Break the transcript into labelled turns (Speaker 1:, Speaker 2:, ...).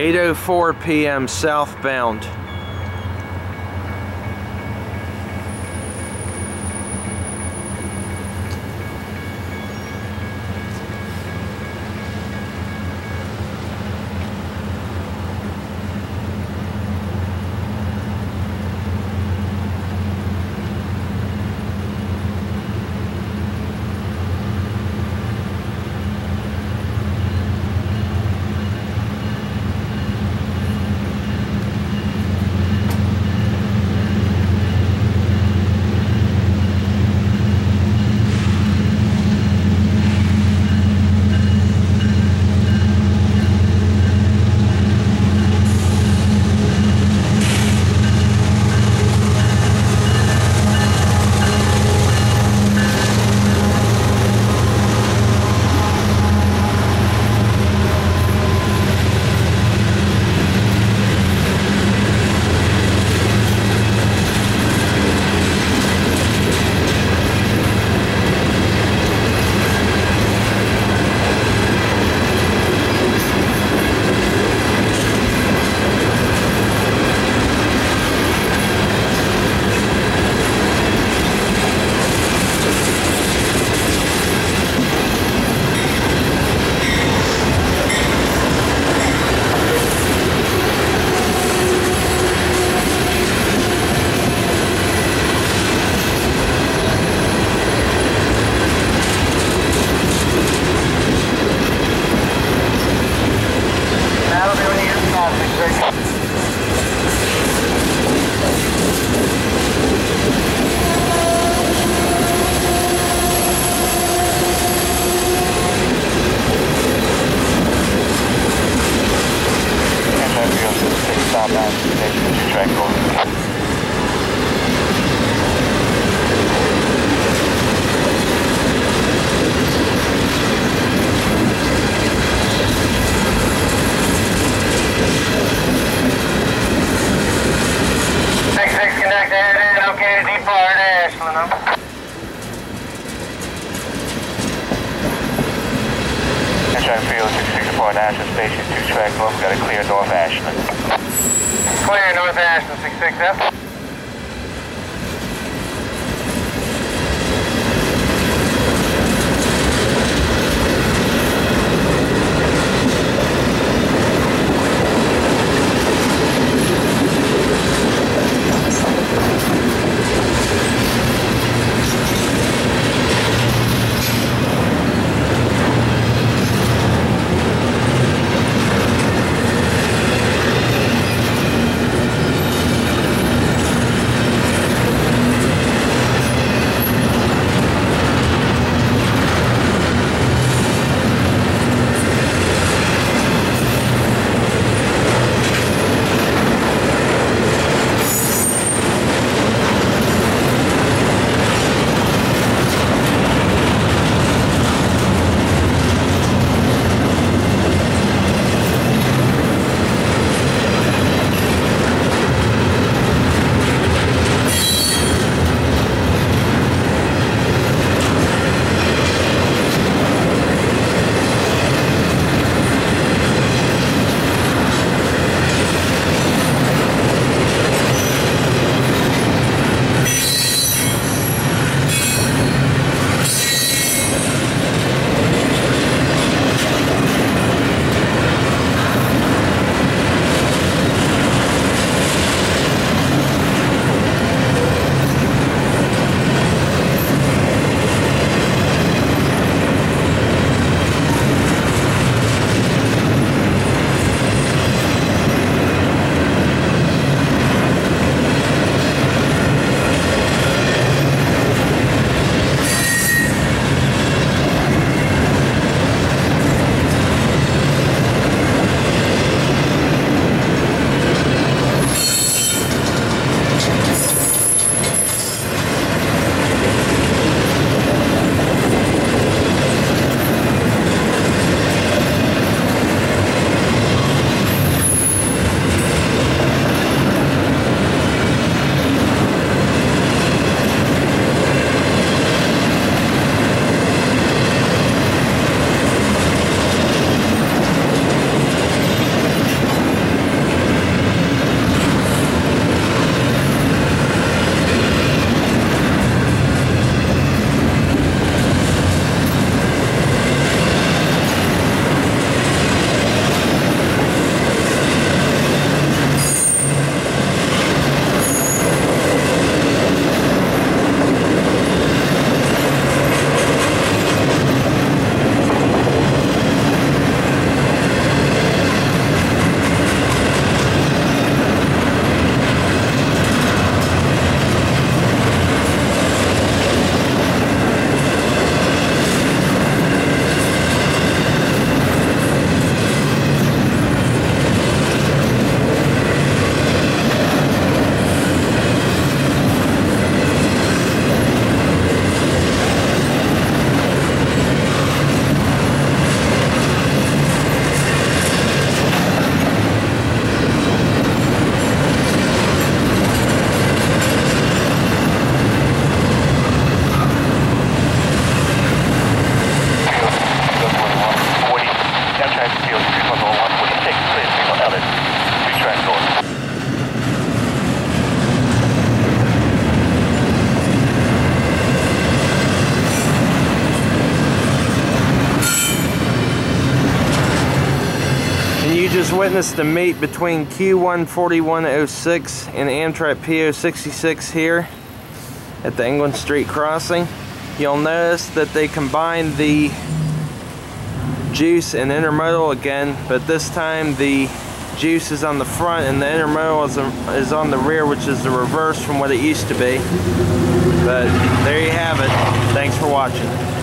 Speaker 1: 8.04 p.m. southbound.
Speaker 2: Depart Ashland. huh?
Speaker 3: Track field 664 Ashland Station 2 track. We got a clear North Ashland.
Speaker 2: Clear North Ashland, six six up.
Speaker 1: Just witnessed a meet between Q14106 and Amtrak PO66 here at the England Street crossing. You'll notice that they combined the juice and intermodal again, but this time the juice is on the front and the intermodal is, um, is on the rear, which is the reverse from what it used to be. But there you have it. Thanks for watching.